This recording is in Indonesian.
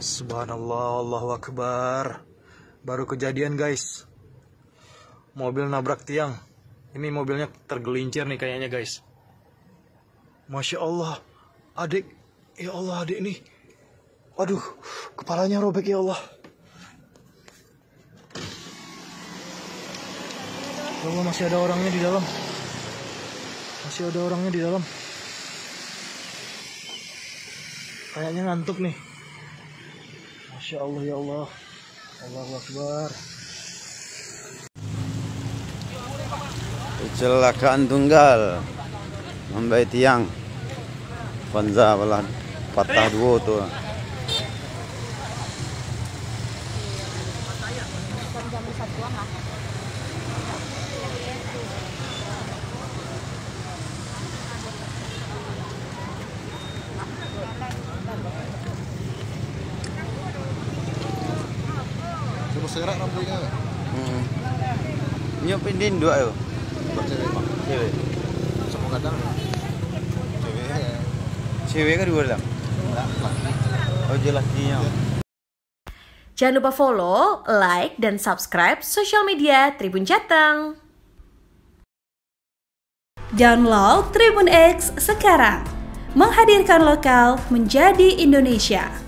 Subhanallah, Allahu Akbar. Baru kejadian guys. Mobil nabrak tiang. Ini mobilnya tergelincir nih kayaknya guys. Masya Allah. Adik. Ya Allah adik nih. Aduh, kepalanya robek ya Allah. Ya Allah masih ada orangnya di dalam. Masih ada orangnya di dalam. Kayaknya ngantuk nih. Masya Allah ya Allah. Allahu Akbar. Kecelakaan tunggal Membaik tiang Panza belah patah dua tu Suruh serak rambutnya hmm. Pindin dua tu Buat cewek pak. Cewek Semua kadang. Cewek ya. Cewek kan dua dalam Oh jelas dia Jangan lupa follow, like, dan subscribe sosial media Tribun Jateng. Download Tribun X sekarang. Menghadirkan lokal menjadi Indonesia.